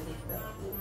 Thursday.